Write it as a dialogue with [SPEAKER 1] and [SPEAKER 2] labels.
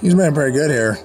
[SPEAKER 1] He's been pretty good here.